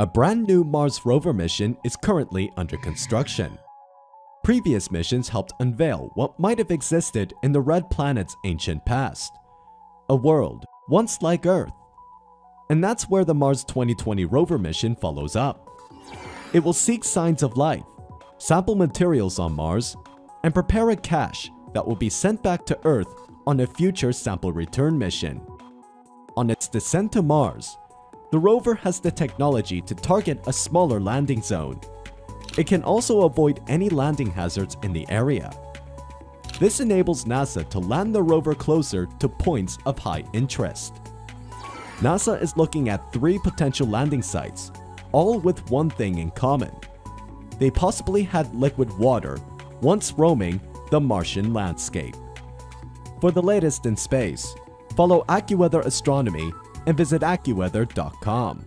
A brand new Mars rover mission is currently under construction. Previous missions helped unveil what might have existed in the Red Planet's ancient past. A world once like Earth. And that's where the Mars 2020 rover mission follows up. It will seek signs of life, sample materials on Mars, and prepare a cache that will be sent back to Earth on a future sample return mission. On its descent to Mars, the rover has the technology to target a smaller landing zone. It can also avoid any landing hazards in the area. This enables NASA to land the rover closer to points of high interest. NASA is looking at three potential landing sites, all with one thing in common. They possibly had liquid water once roaming the Martian landscape. For the latest in space, follow AccuWeather Astronomy and visit AccuWeather.com.